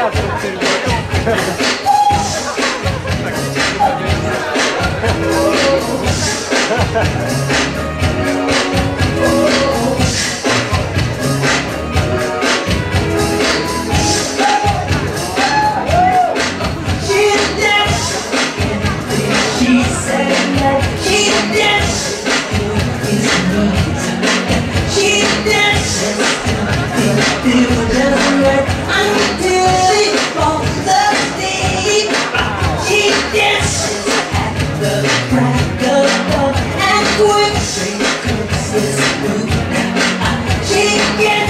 Ha ha ha. Would she get